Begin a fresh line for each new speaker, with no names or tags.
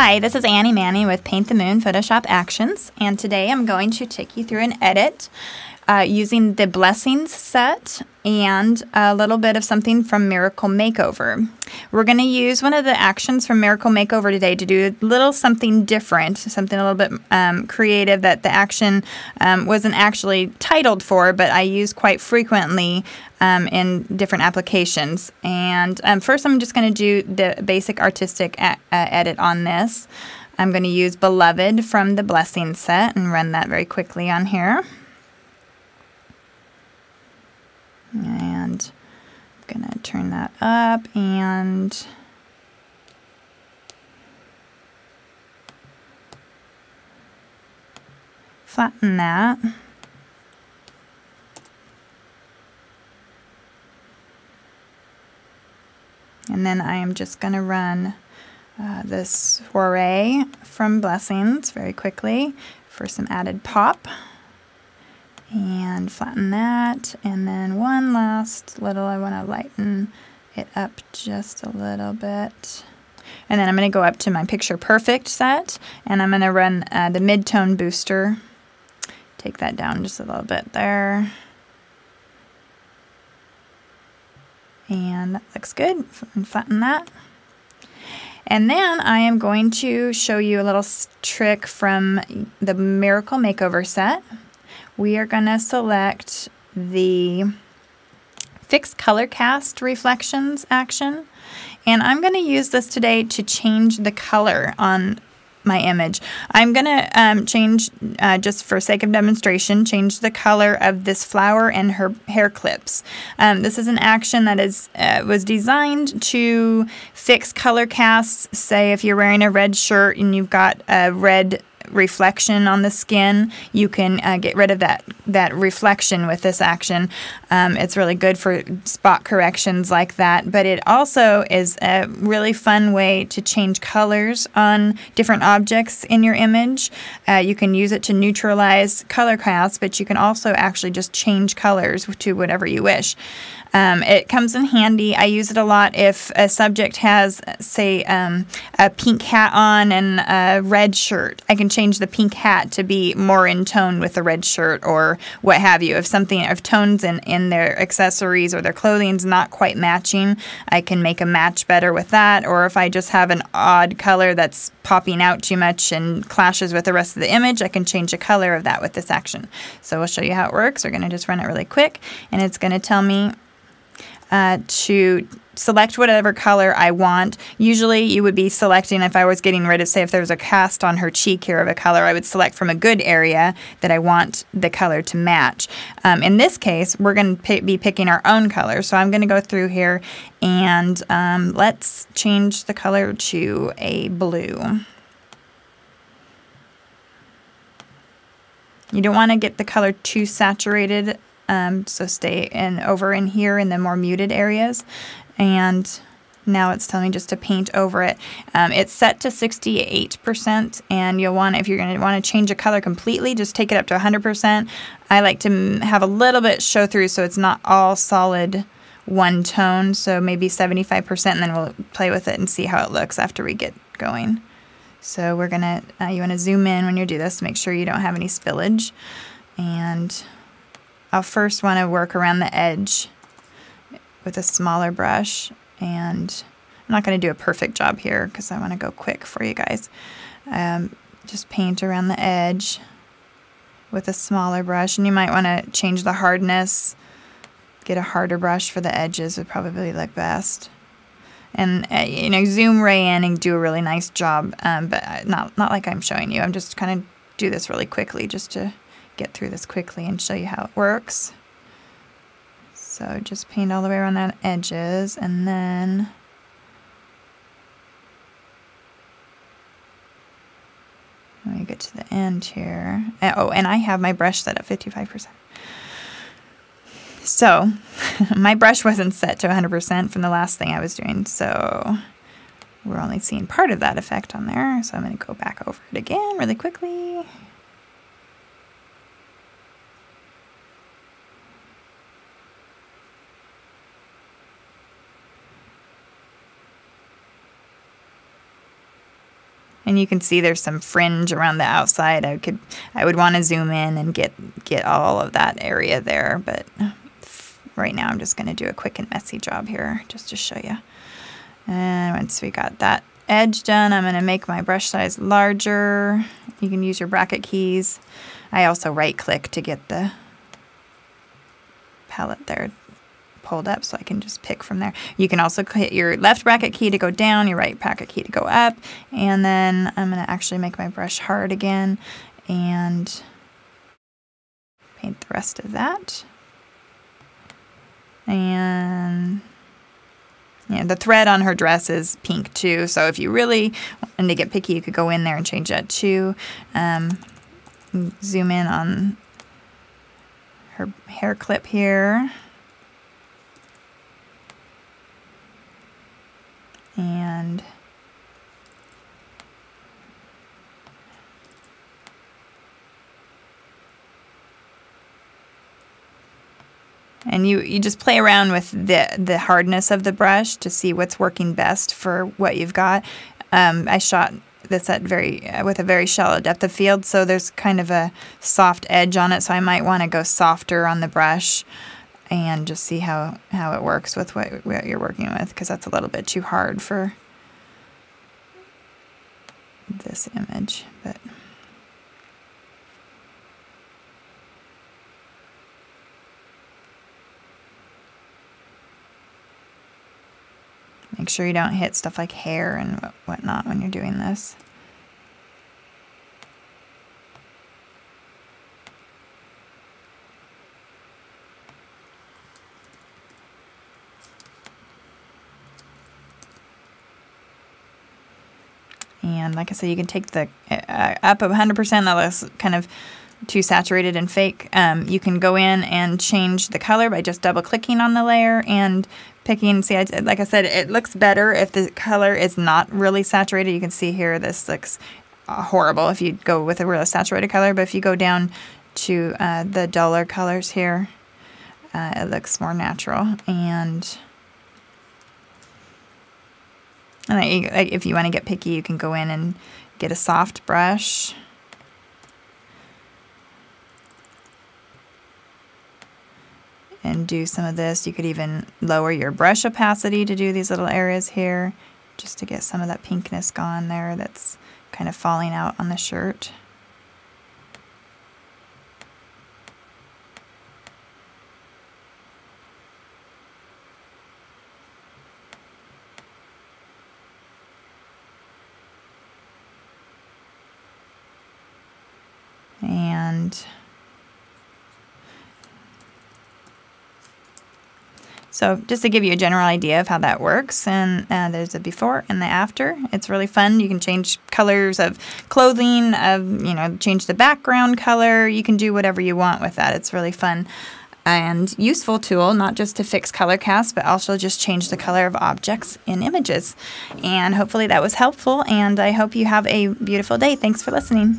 Hi, this is Annie Manny with Paint the Moon Photoshop Actions, and today I'm going to take you through an edit uh, using the Blessings set and a little bit of something from Miracle Makeover. We're going to use one of the actions from Miracle Makeover today to do a little something different, something a little bit um, creative that the action um, wasn't actually titled for, but I use quite frequently um, in different applications. And um, first, I'm just going to do the basic artistic uh, edit on this. I'm going to use Beloved from the Blessing set and run that very quickly on here. And I'm going to turn that up and flatten that. And then I am just going to run uh, this foray from Blessings very quickly for some added pop and flatten that. And then one last little I want to lighten it up just a little bit. And then I'm going to go up to my picture perfect set and I'm going to run uh, the mid-tone booster. Take that down just a little bit there. And that looks good. And flatten that. And then I am going to show you a little trick from the Miracle Makeover set we are going to select the Fix Color Cast Reflections action. And I'm going to use this today to change the color on my image. I'm going to um, change, uh, just for sake of demonstration, change the color of this flower and her hair clips. Um, this is an action that is uh, was designed to fix color casts. Say if you're wearing a red shirt and you've got a red reflection on the skin, you can uh, get rid of that that reflection with this action. Um, it's really good for spot corrections like that, but it also is a really fun way to change colors on different objects in your image. Uh, you can use it to neutralize color casts, but you can also actually just change colors to whatever you wish. Um, it comes in handy. I use it a lot if a subject has, say, um, a pink hat on and a red shirt. I can change the pink hat to be more in tone with the red shirt or what have you. If something, if tones in, in their accessories or their clothing is not quite matching, I can make a match better with that. Or if I just have an odd color that's popping out too much and clashes with the rest of the image, I can change the color of that with this action. So we'll show you how it works. We're going to just run it really quick and it's going to tell me uh, to select whatever color I want. Usually you would be selecting if I was getting rid of, say if there was a cast on her cheek here of a color, I would select from a good area that I want the color to match. Um, in this case, we're going to be picking our own color. So I'm going to go through here and um, let's change the color to a blue. You don't want to get the color too saturated um, so stay in over in here in the more muted areas. And now it's telling me just to paint over it. Um, it's set to 68% and you'll want, if you're going to want to change a color completely, just take it up to 100%. I like to have a little bit show through so it's not all solid one tone, so maybe 75% and then we'll play with it and see how it looks after we get going. So we're to, uh, you want to zoom in when you do this make sure you don't have any spillage. And I'll first want to work around the edge with a smaller brush and I'm not going to do a perfect job here because I want to go quick for you guys. Um, just paint around the edge with a smaller brush and you might want to change the hardness. Get a harder brush for the edges would probably look best. And uh, you know zoom ray in and do a really nice job um, but uh, not not like I'm showing you. I'm just kind of do this really quickly just to get through this quickly and show you how it works. So just paint all the way around the edges and then when we get to the end here, oh, and I have my brush set at 55%. So my brush wasn't set to 100% from the last thing I was doing, so we're only seeing part of that effect on there. So I'm going to go back over it again really quickly. And you can see there's some fringe around the outside. I could, I would want to zoom in and get get all of that area there, but right now I'm just going to do a quick and messy job here just to show you. And once we got that edge done, I'm going to make my brush size larger. You can use your bracket keys. I also right click to get the palette there pulled up so I can just pick from there. You can also hit your left bracket key to go down, your right bracket key to go up, and then I'm going to actually make my brush hard again and paint the rest of that. And yeah, the thread on her dress is pink too, so if you really wanted to get picky, you could go in there and change that too. Um, zoom in on her hair clip here. And and you, you just play around with the, the hardness of the brush to see what's working best for what you've got. Um, I shot this at very uh, with a very shallow depth of field, so there's kind of a soft edge on it, so I might want to go softer on the brush and just see how, how it works with what, what you're working with because that's a little bit too hard for this image, but Make sure you don't hit stuff like hair and whatnot when you're doing this. And like I said, you can take the uh, up 100%, that looks kind of too saturated and fake. Um, you can go in and change the color by just double clicking on the layer and picking. See, I, like I said, it looks better if the color is not really saturated. You can see here this looks uh, horrible if you go with a really saturated color, but if you go down to uh, the duller colors here, uh, it looks more natural. And and if you want to get picky, you can go in and get a soft brush. And do some of this. You could even lower your brush opacity to do these little areas here, just to get some of that pinkness gone there that's kind of falling out on the shirt. And so just to give you a general idea of how that works, and uh, there's a before and the after. It's really fun. You can change colors of clothing, of you know, change the background color. You can do whatever you want with that. It's really fun and useful tool, not just to fix color cast, but also just change the color of objects in images. And hopefully that was helpful, and I hope you have a beautiful day. Thanks for listening.